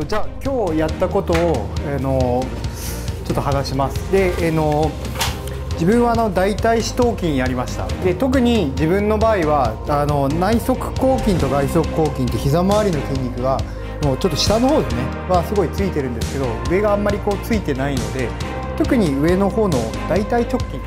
とじゃあ今日やったことを、あのちょっと話します。で、あの自分はあの大腿四頭筋やりました。で特に自分の場合はあの内側広筋と外側広筋って膝周りの筋肉がもうちょっと下の方ですねはすごいついてるんですけど上があんまりこうついてないので特に上の方の大腿直筋